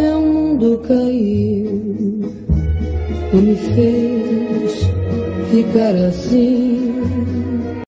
mundo caiu e me fez ficar assim.